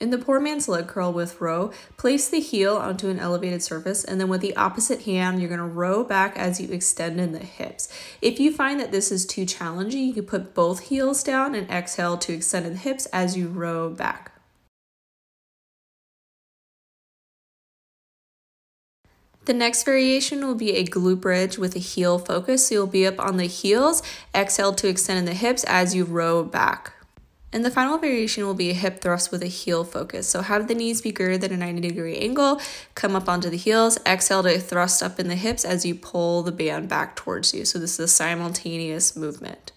In the poor man's leg curl with row, place the heel onto an elevated surface and then with the opposite hand, you're gonna row back as you extend in the hips. If you find that this is too challenging, you can put both heels down and exhale to extend in the hips as you row back. The next variation will be a glute bridge with a heel focus. So you'll be up on the heels, exhale to extend in the hips as you row back. And the final variation will be a hip thrust with a heel focus. So have the knees be greater than a 90 degree angle, come up onto the heels, exhale to thrust up in the hips as you pull the band back towards you. So this is a simultaneous movement.